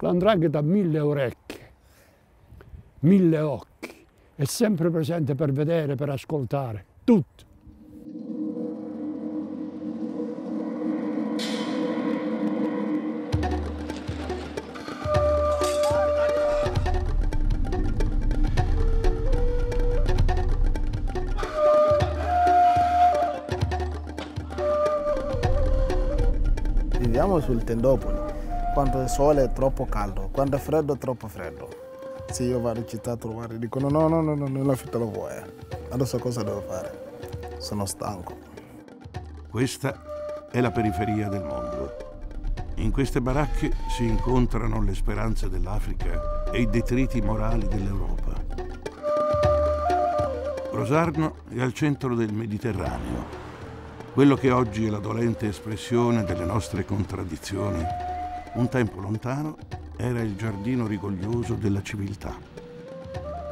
L'andrangheta ha mille orecchie, mille occhi, è sempre presente per vedere, per ascoltare, tutto. Viviamo sul Tendopoli. Quando il sole è troppo caldo, quando è freddo è troppo freddo. Se io vado in città a trovare, dicono no, no, no, no, non l'affitto lo vuoi. Adesso cosa devo fare? Sono stanco. Questa è la periferia del mondo. In queste baracche si incontrano le speranze dell'Africa e i detriti morali dell'Europa. Rosarno è al centro del Mediterraneo, quello che oggi è la dolente espressione delle nostre contraddizioni, un tempo lontano era il giardino rigoglioso della civiltà.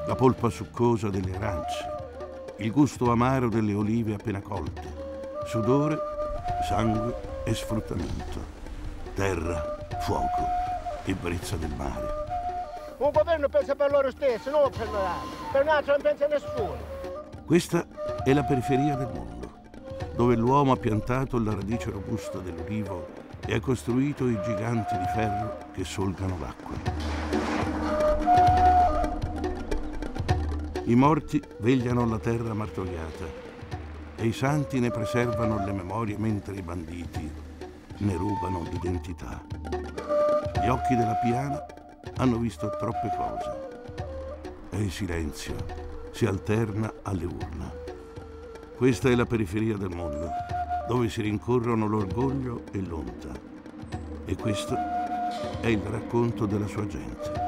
La polpa succosa delle arance, il gusto amaro delle olive appena colte, sudore, sangue e sfruttamento, terra, fuoco e brezza del mare. Un governo pensa per loro stessi, non per noi. Per un altro non pensa nessuno. Questa è la periferia del mondo dove l'uomo ha piantato la radice robusta dell'olivo e ha costruito i giganti di ferro che solcano l'acqua. I morti vegliano la terra martoriata e i santi ne preservano le memorie mentre i banditi ne rubano l'identità. Gli occhi della piana hanno visto troppe cose e il silenzio si alterna alle urla. Questa è la periferia del mondo, dove si rincorrono l'orgoglio e l'onta. E questo è il racconto della sua gente.